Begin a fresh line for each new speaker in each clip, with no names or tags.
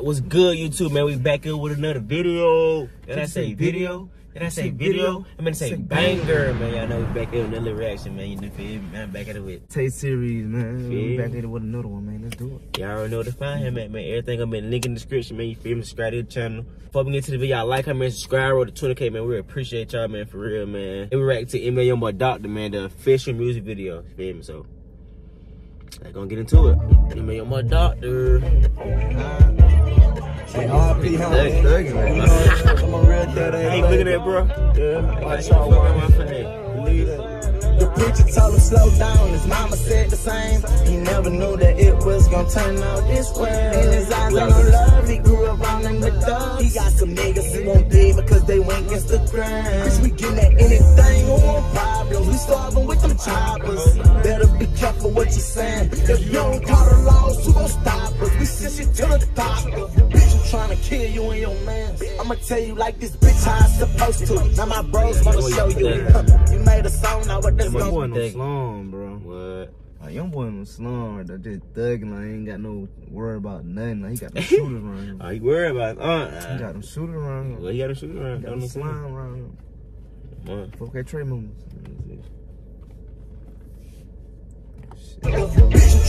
What's good, YouTube, man? We back here with another video. Did I say video? Did I say video? I'm gonna say banger, man. Y'all know we back here with another reaction, man. You know, feel me? I'm back at it with.
Tay series, man. We back at it with another one, man. Let's do it.
Y'all already know where to find him at, man. Everything I'm in the link in the description, man. You feel me? Subscribe to the channel. Before we get to the video, y'all like, comment, subscribe, roll to 20k, man. We appreciate y'all, man, for real, man. And we react to NBA YoungBoy Doctor, man, the official music video. You feel me? So, let's gonna get into it. NBA YoungBoy Doctor.
RP, huh?
Hey.
Thuggin', man. I'm a real dead
Hey, look at that, bro. Yeah. Watch out. Believe that.
The preacher told him slow down, his mama said the same. He never knew that it was gonna turn out this way. In his eyes, ain't no love, he grew around in the dust. He got some niggas he won't dig because they went against the grain. Bitch, we getting at anything, want problems. We starving with them choppers. Better be careful what you're saying. If you don't call the laws, I'ma tell you like this, bitch, how it's supposed to. Now my bros wanna show you. You made a song, now what this
Young boy
gon'
in the slum, bro.
What?
Like, young boy in the slum right there, just thugging. Like, ain't got no worry about nothing. Like, he got them shooters around him.
Are you worried about uh,
He got them shooters around him.
Well, you got to shoot around.
He got
Don't
them
know
slime around him.
What?
4K Trey moves.
Bitch, I'm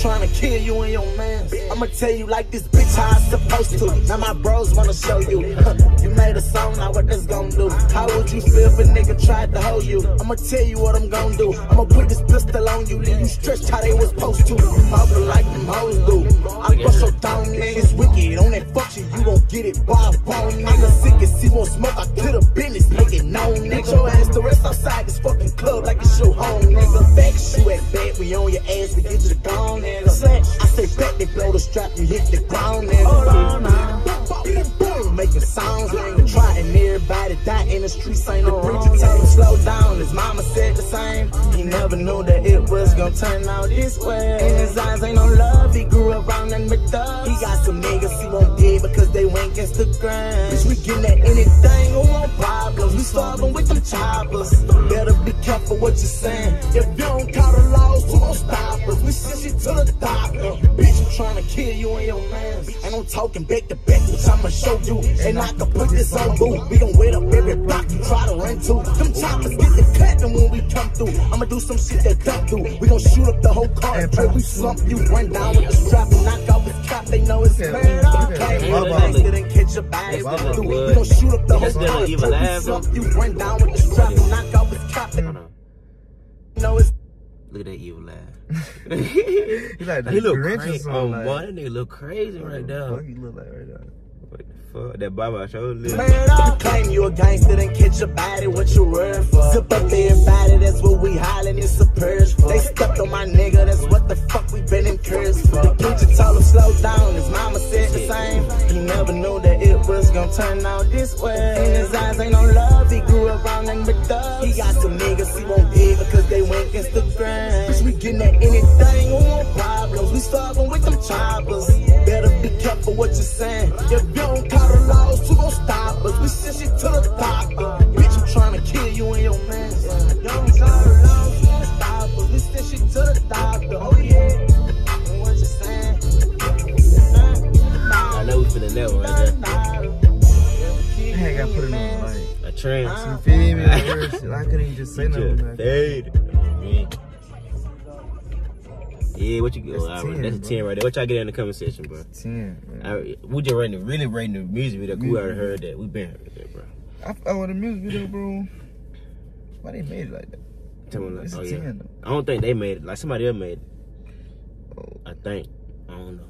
trying to kill you and your man. I'ma tell you like this, bitch, how it's supposed to. Now my bros wanna show you. You made a song, now what this gon' do? How would you feel if a nigga tried to hold you? I'ma tell you what I'm gon' do. I'ma put this pistol on you, leave you stretched how they was supposed to. Mother like them hoes do. I bust your down, nigga. It's wicked. On that function, you you gon' get it by a bone, nigga. Sick as he won't smoke, I could have business, make it known, nigga. Your ass the rest outside this fucking club like we on your ass, we get you the gone, nigga. I say back, they blow the strap, you hit the ground, nigga. Hold on now. Making sounds, nigga. Trying everybody die in the streets, ain't no preacher tell him slow down. His mama said the same. He never knew that it was gonna turn out this way. In his eyes, ain't no love. He grew around in the dust. He got some niggas he won't dig because they went against the grain. Bitch, we getting at anything, we want problems. We starving with them choppers. Better be careful what you're saying. If you don't send shit to the doctor. Bitch, I'm trying to kill you and your man. Ain't no talking back to back, which I'ma show you. And I can put this on boot. We gon' wait up every block you try to run to. Them choppers get the clapping when we come through. I'ma do some shit that dump through. We gon' shoot up the whole car and pray we slump you. Run down with the strap and knock off his cap. They know it's mad up.
look at
Came
that.
with a gangster and catch your bag.
That's
through.
still
We gon' shoot up the whole car
an
and pray we slump you. Run down with the strap and knock off his cap. They know it's
Look at that evil laugh.
He like the
he look
Grinch or
crazy.
something,
Oh,
like-
boy, that nigga look crazy right
Fuck
now.
he look like right now.
What the fuck? That Baba show lip.
Man up. Claim you a gangster, then catch a body, what you word for? Zip up everybody, that's what we hollering, it's a purge for. They stepped on my nigga, that's what the fuck we been encouraged for. The preacher told him slow down, his mama said the same. He never knew that it was gonna turn out this way. In his eyes ain't no love, getting at anything, we want problems. We starving with them choppers. Better be careful what you're saying. If you don't call the laws, who gon' stop us? We send shit to the doctor. Bitch, I'm trying to kill you and your man. If you don't call the laws, who gon' stop us? We send shit to the doctor. Oh yeah. And what you saying?
I know we feeling that one right
Hey, I gotta put it on like.
there. A trance.
You feel me? Like, real shit. I couldn't even just say nothing.
Just
man.
fade. Yeah. What you get?
That's oh,
That's,
a 10,
that's a 10 right there. What y'all get in the comment section, bro?
Ten, man.
I, we just rating, the- really rating the music video video. 'cause We already heard that. We been heard that, bro.
I with the music video, bro. Why they made it like that?
Like, oh, yeah.
10.
I don't think they made it. Like somebody else made it.
Oh.
I think. I don't know.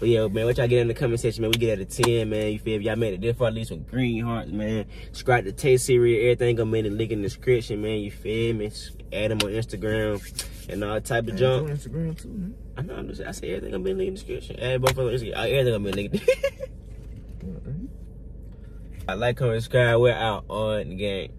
But yeah, man, what y'all get in the comment section, man? We get at a 10, man. You feel me? Y'all made it this far, at least with green hearts, man. Subscribe to Taste Series, everything gonna be in the link in the description, man. You feel me? Add them on Instagram and all type of junk.
on Instagram too, man.
I know, I'm just, I say everything gonna be in the link in the description. Add both of them. Instagram. Uh, everything gonna be in the link.
Heck? Uh-huh.
I like, comment, subscribe. We're out on the game.